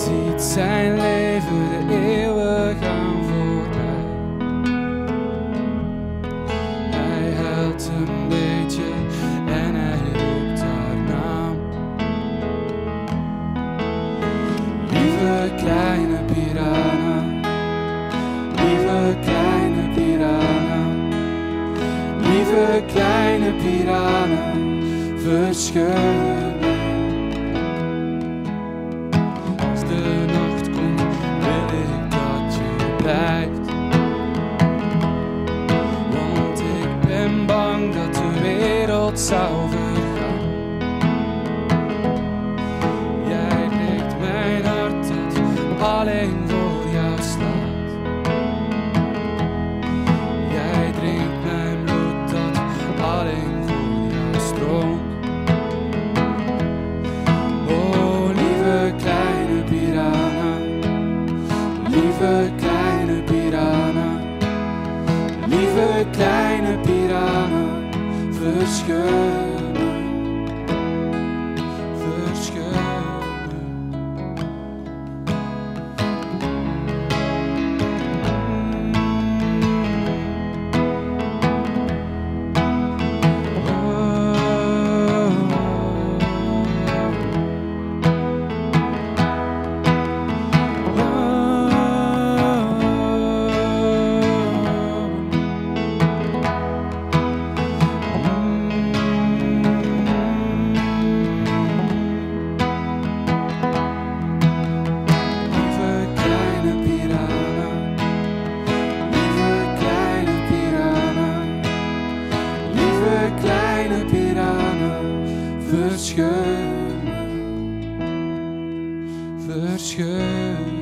ziet zijn leven de eeuwen gaan voorbij. Hij huilt een beetje en hij roept haar naam. Lieve kleine piranha, lieve kleine piranha, lieve kleine piranha, verscheur dat de wereld zou vergaan. Jij breekt mijn hart dat alleen voor jou slaat. Jij drinkt mijn bloed dat alleen voor jou stroomt. Oh, lieve kleine piranha, lieve kleine piranha, lieve kleine piranha, verscheur verscheur me, verscheur